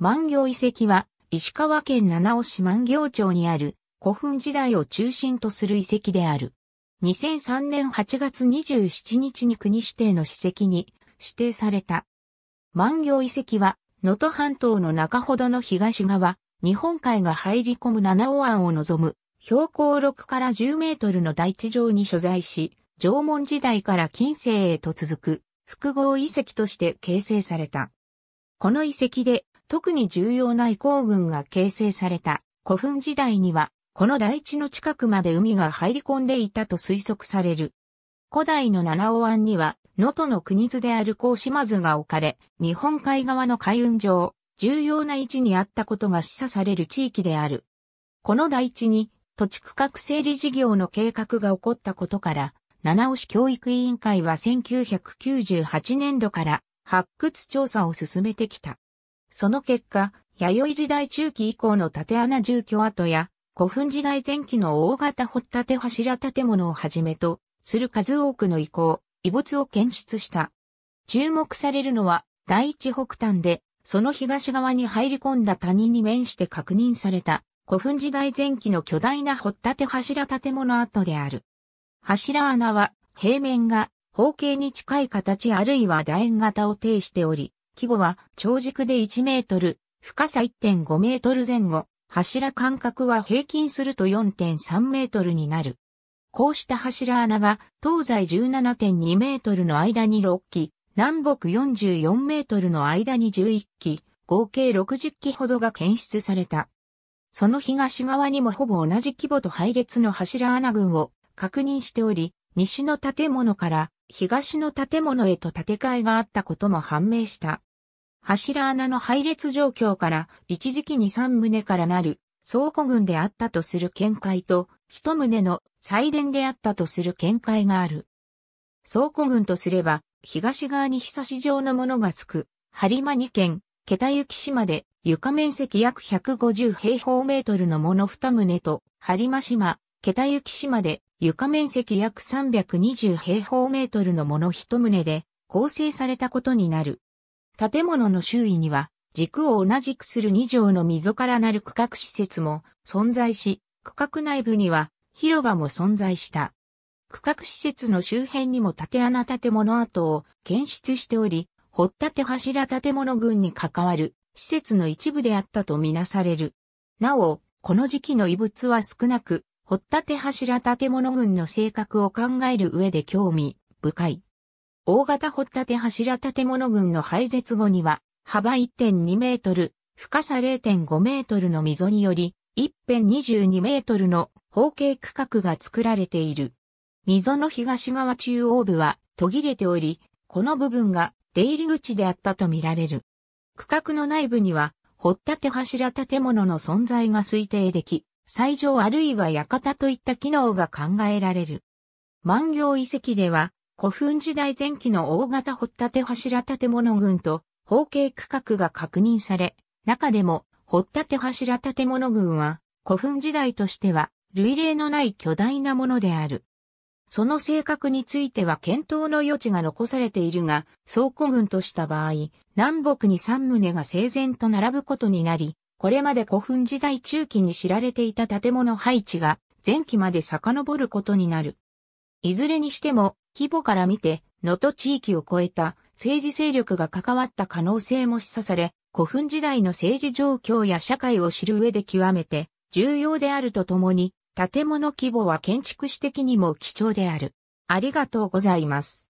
万行遺跡は石川県七尾市万行町にある古墳時代を中心とする遺跡である。2003年8月27日に国指定の史跡に指定された。万行遺跡は能登半島の中ほどの東側、日本海が入り込む七尾湾を望む標高6から10メートルの大地上に所在し、縄文時代から近世へと続く複合遺跡として形成された。この遺跡で特に重要な遺構群が形成された古墳時代には、この大地の近くまで海が入り込んでいたと推測される。古代の七尾湾には、能登の国図である高島図が置かれ、日本海側の海運上、重要な位置にあったことが示唆される地域である。この大地に土地区画整理事業の計画が起こったことから、七尾市教育委員会は1998年度から発掘調査を進めてきた。その結果、弥生時代中期以降の縦穴住居跡や古墳時代前期の大型掘立柱建物をはじめとする数多くの遺構、遺物を検出した。注目されるのは第一北端でその東側に入り込んだ谷に面して確認された古墳時代前期の巨大な掘立柱建物跡である。柱穴は平面が方形に近い形あるいは楕円型を呈しており、規模は長軸で1メートル、深さ1.5メートル前後、柱間隔は平均すると4.3メートルになる。こうした柱穴が東西17.2メートルの間に6基、南北44メートルの間に11基、合計60基ほどが検出された。その東側にもほぼ同じ規模と配列の柱穴群を確認しており、西の建物から東の建物へと建て替えがあったことも判明した。柱穴の配列状況から一時期に3棟からなる倉庫群であったとする見解と一棟の祭殿であったとする見解がある。倉庫群とすれば東側に久し状のものがつく播磨2県桁行島で床面積約150平方メートルのもの2棟と、播磨島、桁行島で床面積約320平方メートルのもの1棟で構成されたことになる。建物の周囲には軸を同じくする2畳の溝からなる区画施設も存在し、区画内部には広場も存在した。区画施設の周辺にも縦穴建物跡を検出しており、掘立柱建物群に関わる施設の一部であったとみなされる。なお、この時期の遺物は少なく、掘立柱建物群の性格を考える上で興味深い。大型掘立柱建物群の廃絶後には、幅1.2メートル、深さ0.5メートルの溝により、一辺22メートルの方形区画が作られている。溝の東側中央部は途切れており、この部分が出入り口であったとみられる。区画の内部には、掘立柱建物の存在が推定でき、最上あるいは館といった機能が考えられる。万行遺跡では、古墳時代前期の大型掘立柱建物群と方形区画が確認され、中でも掘立柱建物群は古墳時代としては類例のない巨大なものである。その性格については検討の余地が残されているが、倉庫群とした場合、南北に三棟が整然と並ぶことになり、これまで古墳時代中期に知られていた建物配置が前期まで遡ることになる。いずれにしても、規模から見て、能登地域を超えた政治勢力が関わった可能性も示唆され、古墳時代の政治状況や社会を知る上で極めて重要であるとともに、建物規模は建築史的にも貴重である。ありがとうございます。